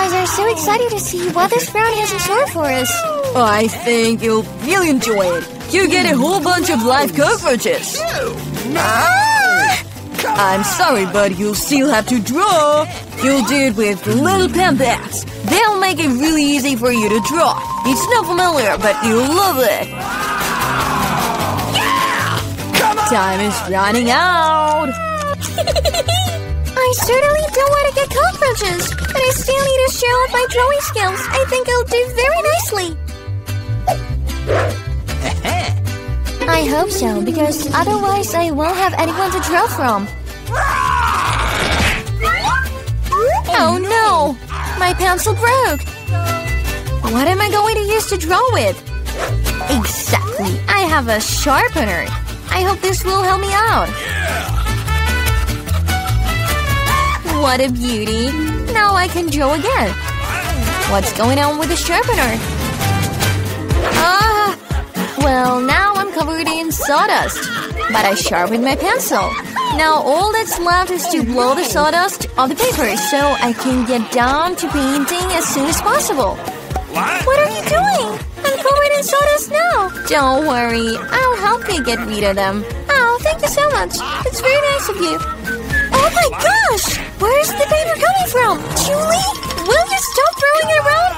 guys are so excited to see what this round has in store for us. I think you'll really enjoy it. You get a whole bunch of live cockroaches. Ah! I'm sorry, but you'll still have to draw. You'll do it with little pen bats. They'll make it really easy for you to draw. It's not familiar, but you'll love it. Time is running out. I certainly don't want to get cockroaches, but I still need to show off my drawing skills. I think I'll do very nicely. I hope so, because otherwise I won't have anyone to draw from. Oh no! My pencil broke! What am I going to use to draw with? Exactly! I have a sharpener! I hope this will help me out. What a beauty! Now I can draw again. What's going on with the sharpener? Ah! Well, now I'm covered in sawdust. But I sharpened my pencil. Now all that's left is to blow the sawdust off the paper so I can get down to painting as soon as possible. What? What are you doing? I'm covered in sawdust now. Don't worry, I'll help you get rid of them. Oh, thank you so much. It's very nice of you. Oh my gosh! Where's the paper coming from? Julie? Will you stop throwing it around?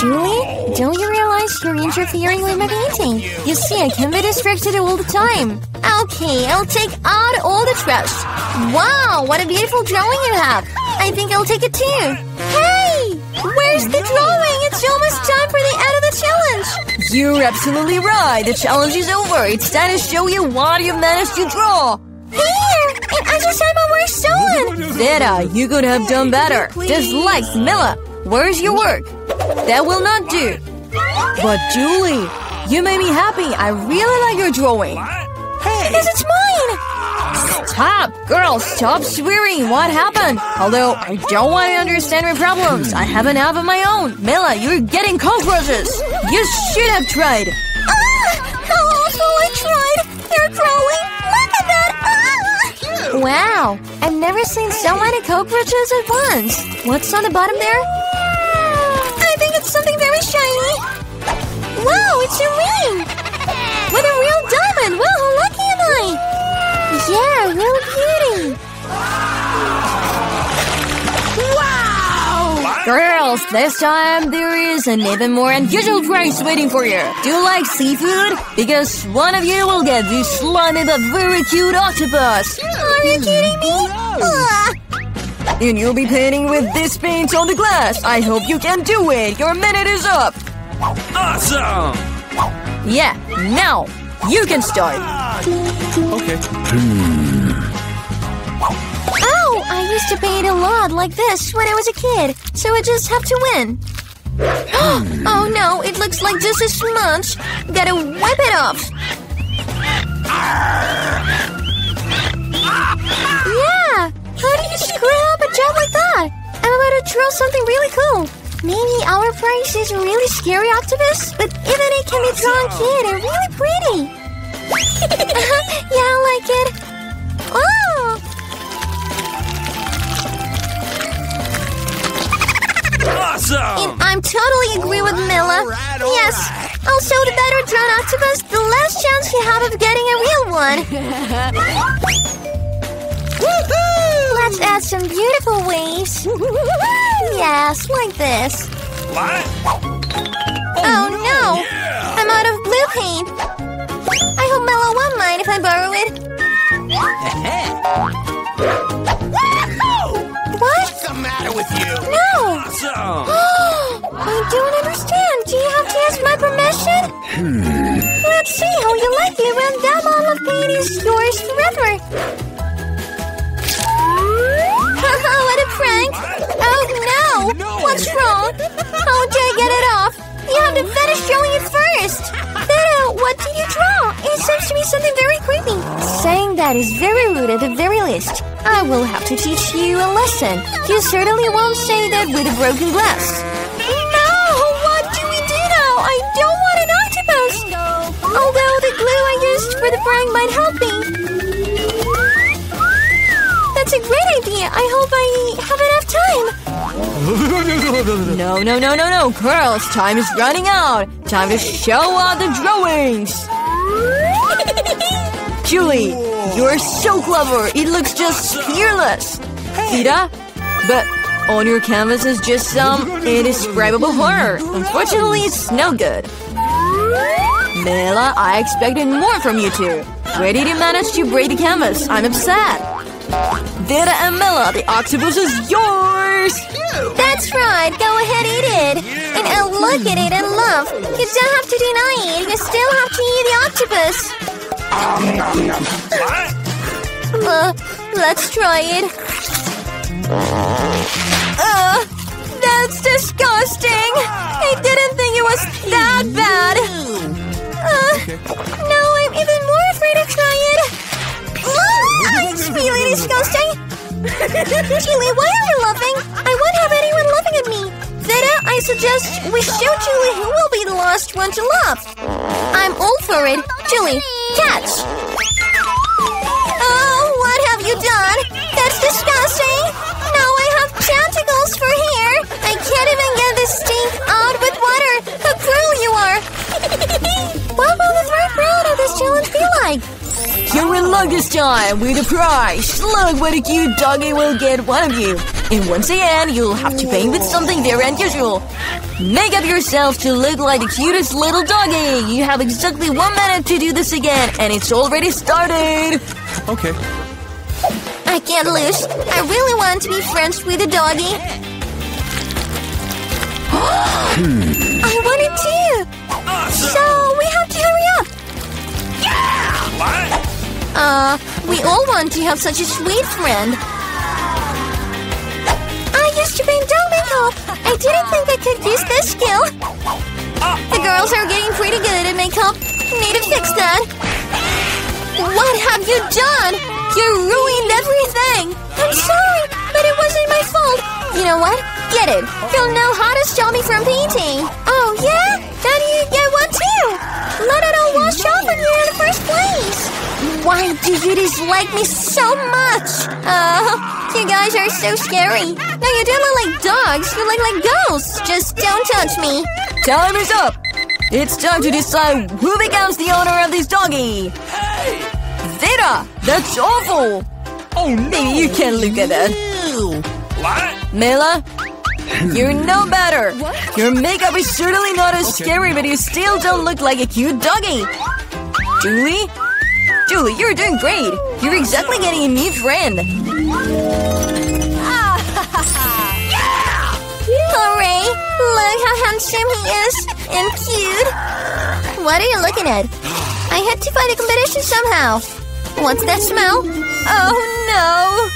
Julie, don't you realize you're interfering with my painting? You see, I can be distracted all the time. Okay, I'll take out all the trash. Wow, what a beautiful drawing you have. I think I'll take it too. Hey! Where's the drawing? It's almost time for the end of the challenge. You're absolutely right. The challenge is over. It's time to show you what you've managed to draw. Here! And I my stolen! Veda, you could have done better. Just like Mila. Where's your work? That will not do. But Julie, you made me happy. I really like your drawing. Hey! Because it's mine! Stop! Girl, stop swearing! What happened? Although, I don't want to understand your problems. I have an app of my own. Mila, you're getting cockroaches! You should have tried! Ah! How awful I tried! They're growing! Wow! I've never seen so many cockroaches at once. What's on the bottom there? I think it's something very shiny. Wow, it's a ring! With a real diamond! Wow, how lucky am I? Yeah, real beauty! Girls, this time there is an even more unusual prize waiting for you. Do you like seafood? Because one of you will get this slimy but very cute octopus. Are you kidding me? Ah! And you'll be painting with this paint on the glass. I hope you can do it. Your minute is up. Awesome! Yeah, now you can start. Okay. Used to paint a lot like this when I was a kid, so I just have to win. oh no, it looks like just a smudge. Gotta wipe it off. Yeah, how do you screw up a job like that? I'm about to draw something really cool. Maybe our prize is a really scary octopus, but even it can be drawn cute and really pretty. yeah, I like it. Oh, Awesome! And I'm totally agree with Mila. Alright, yes. alright. Also, the better drawn octopus, the less chance you have of getting a real one. Let's add some beautiful waves. yes, like this. What? Oh, no! Yeah! I'm out of blue paint. I hope Mila won't mind if I borrow it. What? What's the matter with you? No! Awesome! I don't understand. Do you have to ask my permission? Hmm. Let's see how you like it when that bottle of paint is yours forever. what a prank! Oh no! no. What's wrong? How did I get it off? You have to finish showing it first. Then, what did you draw? It seems to be something very that is very rude at the very least. I will have to teach you a lesson. You certainly won't say that with a broken glass. No! What do we do now? I don't want an octopus! Although the glue I used for the prank might help me. That's a great idea. I hope I have enough time. No, no, no, no, no. Girls, time is running out. Time to show out the drawings. Julie, you're so clever. It looks just fearless. Vita, but on your canvas is just some indescribable horror. Unfortunately, it's no good. Mela, I expected more from you two. Where did you manage to break the canvas? I'm upset. Vita and Mela, the octopus is yours! That's right. Go ahead, eat it. And uh, look at it and love. You don't have to deny it. You still have to eat the octopus. Uh, let's try it. Uh, that's disgusting. I didn't think it was that bad. Uh, now I'm even more afraid to try it. Ah, it's really disgusting. Julie, why are you laughing? I won't have anyone laughing at me. Vita, I suggest we show Julie who will be the last one to laugh. I'm all for it. Julie, catch. Oh, what have you done? That's disgusting. Now I have tentacles for hair. I can't even get this stink out with water. How cruel you are. what will the third round of this challenge be like? You win luck this time with a prize. Look what a cute doggy will get one of you. And once again, you'll have to paint with something very unusual. Make up yourself to look like the cutest little doggy. You have exactly one minute to do this again, and it's already started. Okay. I can't lose. I really want to be friends with a doggy. I want it too. Awesome. So we have to hurry up. What? Uh, we all want to have such a sweet friend. I used to paint doll makeup. I didn't think I could use this skill. The girls are getting pretty good at makeup. Need to fix that. What have you done? You ruined everything. I'm sorry, but it wasn't my fault. You know what? Get it. You'll know how to stop me from painting. Oh, yeah? Then you get one too. Let it all wash off on you in the first place. Why do you dislike me so much? Oh, you guys are so scary. No, you don't look like dogs. You look like ghosts. Just don't touch me. Time is up. It's time to decide who becomes the owner of this doggy. Hey! Vita, that's awful. Oh no! Baby, you can't look at that. What? Mela, you're no better. What? Your makeup is certainly not as scary, but you still don't look like a cute doggy. Julie? Julie, you're doing great. You're exactly getting a new friend. Hooray! Look how handsome he is and cute. What are you looking at? I had to fight a competition somehow. What's that smell? Oh no!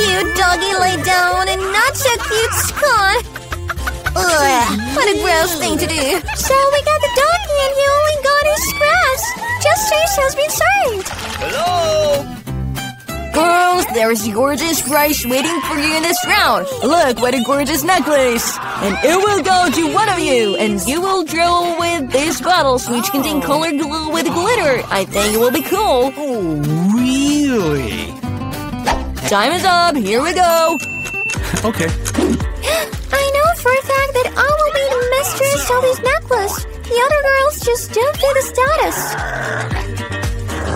Cute doggy lay down and not so cute Scott. Ugh, what a gross thing to do. So we got the doggy and he only got his scraps. Just taste has been served. Hello? Girls, there's a gorgeous prize waiting for you in this round. Look, what a gorgeous necklace. And it will go to one of you. And you will draw with these bottles, which contain color glue with glitter. I think it will be cool. Oh, really? Time is up. Here we go. Okay. I know for a fact that I will be the mistress of this necklace. The other girls just don't fit the status.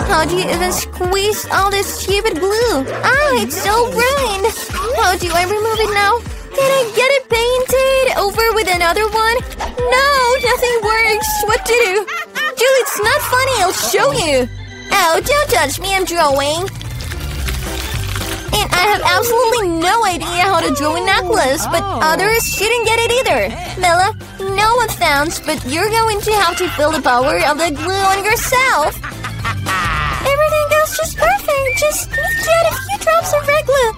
How do you even squeeze all this stupid glue? Ah, it's so ruined. How do I remove it now? Can I get it painted over with another one? No, nothing works. What to do? Julie, it's not funny. I'll show you. Oh, don't touch me. I'm drawing. And I have absolutely no idea how to draw a necklace, but others shouldn't get it either. Mela, no offense, but you're going to have to feel the power of the glue on yourself. Just perfect. Just get a few drops of red glue.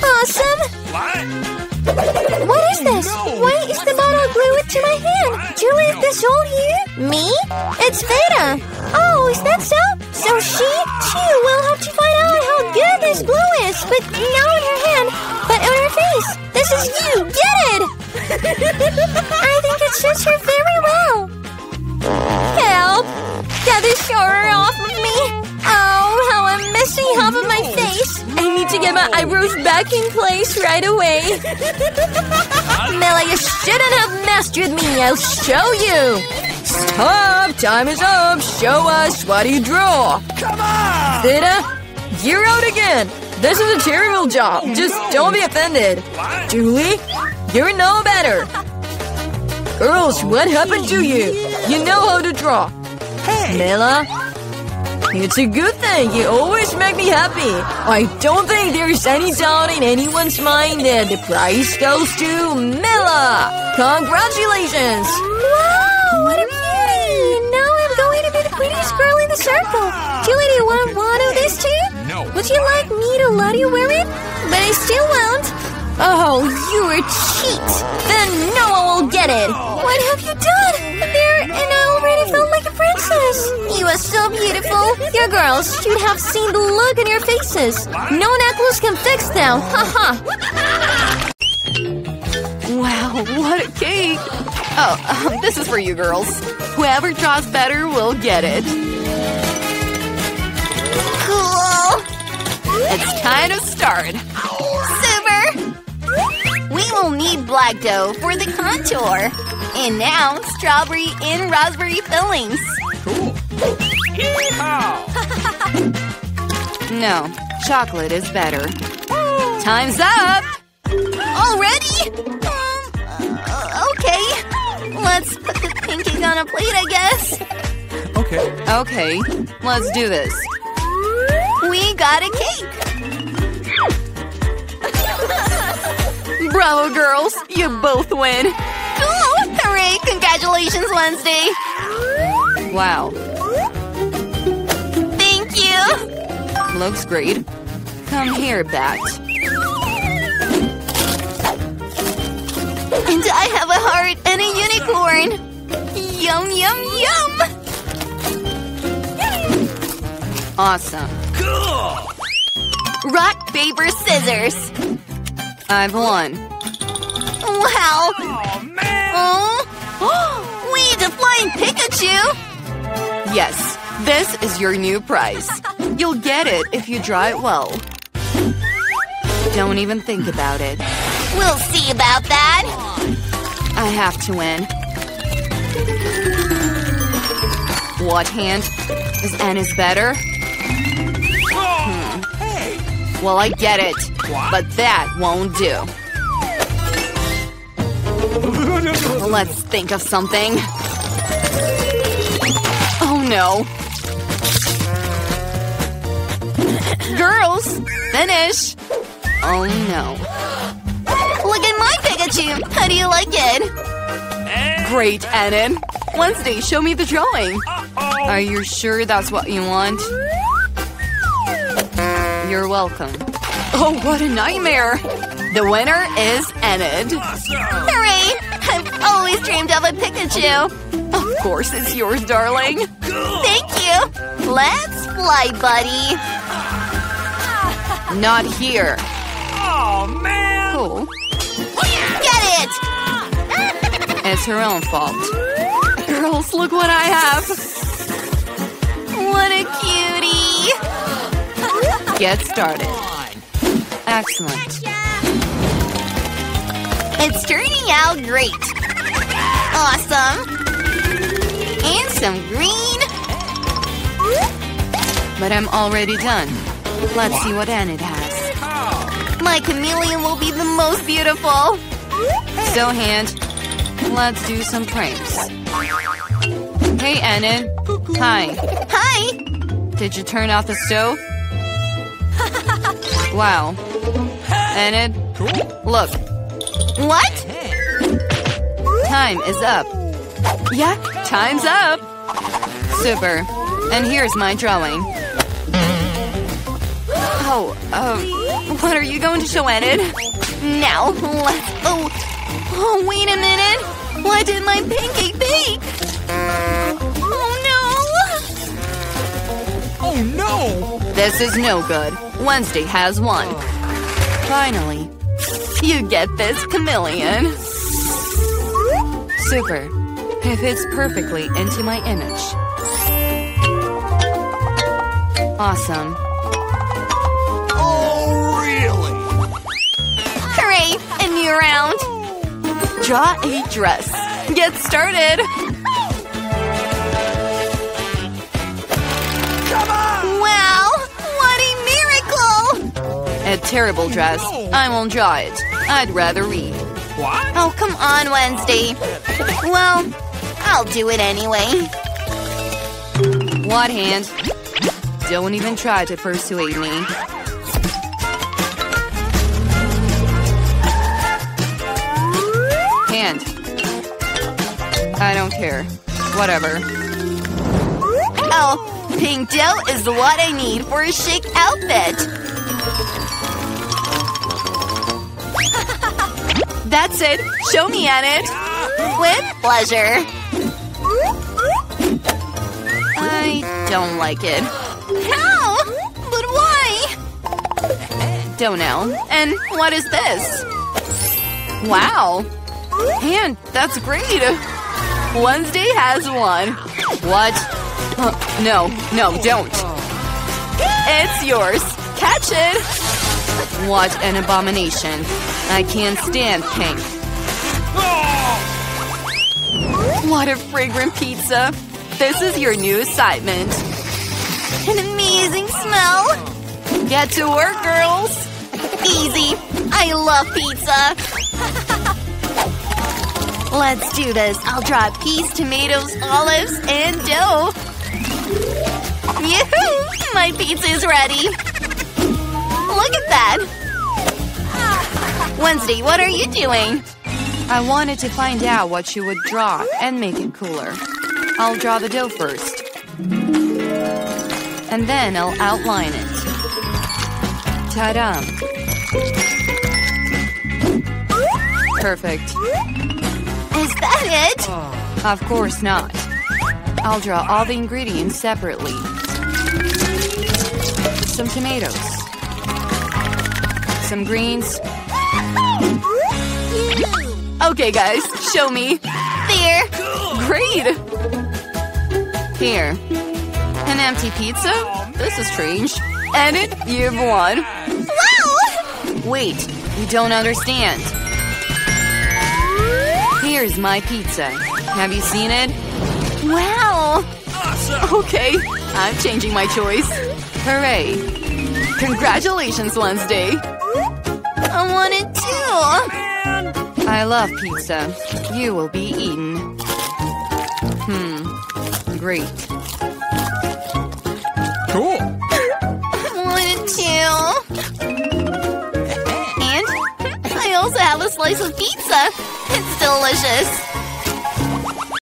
Awesome. What? What is this? Why is the bottle glued to my hand? Julie, is this all you? Me? It's Veda. Oh, is that so? So she, too, will have to find out how good this glue is. But not on her hand, but on her face. This is you. Get it? I think it suits her very well. Help! Get this horror off of me! I'm half of my face! I need need to get my eyebrows back in place right away. Mela, you shouldn't have messed with me. I'll show you. Stop! Time is up! Show us what you draw! Come on! Theta, you're out again! This is a terrible job! Just don't be offended! Julie, you're no better! Girls, what happened to you? You know how to draw! Hey! Mela, it's a good thing. You always make me happy. I don't think there's any doubt in anyone's mind that the prize goes to Mela! Congratulations! Wow, what a beauty! Now I'm going to be the prettiest girl in the circle. Julie, do you want one of these too? No. Would you like me to let you wear it? But I still won't. Oh, you're a cheat. Then no one will get it. What have you done? You are so beautiful. Your girls should have seen the look in your faces. No necklace can fix them. Haha. Wow, what a cake! Oh, um, this is for you girls. Whoever draws better will get it. cool. It's time to start. Super! We will need black dough for the contour. And now, strawberry and raspberry fillings. Yeehaw! No, chocolate is better. Time's up! Already? Um, uh, okay. Let's put the pancake on a plate, I guess. Okay. Okay, let's do this. We got a cake. Bravo, girls! You both win! Cool! Hooray! Congratulations, Wednesday. Wow, Thank you. looks great. Come here, Bat. And I have a heart and a unicorn. Yum, yum, yum. Awesome. Cool! Rock, paper, scissors. I've won. Wow. Oh, man! Oh. we need a flying Pikachu. Yes, this is your new prize. You'll get it if you draw it well. Don't even think about it. We'll see about that. I have to win. What hand? Is Anna's better? Hey! Well, I get it. But that won't do. Let's think of something. No. Girls, finish. Oh no. Look at my Pikachu. How do you like it? Great, Annan. Wednesday, show me the drawing. Are you sure that's what you want? You're welcome. Oh, what a nightmare! The winner is Enid. Hooray! I've always dreamed of a Pikachu. Of course it's yours, darling. Cool! Thank you. Let's fly, buddy. Not here. Oh, man! Cool. Get it! It's her own fault. Girls, look what I have. What a cutie. Get started. Excellent. It's turning out great. Awesome. And some green. But I'm already done. Let's see what Enid has. My chameleon will be the most beautiful. So, Hand, let's do some pranks. Hey, Enid. Hi. Hi. Did you turn off the stove? Wow. Enid, look. What? Time is up. Yeah, time's up. Super. And here's my drawing. Oh, uh, what are you going to show Enid? Now let's. Oh, oh, wait a minute. Why did my pancake bake? Oh no! Oh, no! This is no good. Wednesday has won. Finally. You get this chameleon. Super. It fits perfectly into my image. Awesome. Oh, me around. Draw a dress. Get started. Come on! Wow, what a miracle! A terrible dress. I won't draw it. I'd rather read. What? Oh, come on, Wednesday. Well, I'll do it anyway. What hand? Don't even try to persuade me. Hand. I don't care. Whatever. Oh, pink dough is what I need for a chic outfit. That's it. Show me at it. With pleasure. I don't like it. How? But why? Don't know. And what is this? Wow. And that's great. Wednesday has one. What? No, no, don't. It's yours. Catch it. What an abomination. I can't stand pink. What a fragrant pizza. This is your new assignment. Amazing smell. Get to work, girls. Easy. I love pizza. Let's do this. I'll draw peas, tomatoes, olives, and dough. Yoo-hoo! My pizza is ready. Look at that. Wednesday, what are you doing? I wanted to find out what you would draw and make it cooler. I'll draw the dough first. And then I'll outline it. Ta-da! Perfect. Is that it? Oh. Of course not. I'll draw all the ingredients separately. Some tomatoes. Some greens. Okay, guys, show me. There. Great! Here. An empty pizza? This is strange. Enid, you've won. Wow! Wait, you don't understand. Here's my pizza. Have you seen it? Wow! Awesome! Okay, I'm changing my choice. Hooray! Congratulations, Wednesday. I want it too. I love pizza. You will be eaten. Hmm. Great. Cool! It. And I also have a slice of pizza. It's delicious.